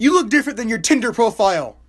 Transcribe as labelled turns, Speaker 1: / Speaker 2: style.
Speaker 1: You look different than your Tinder profile.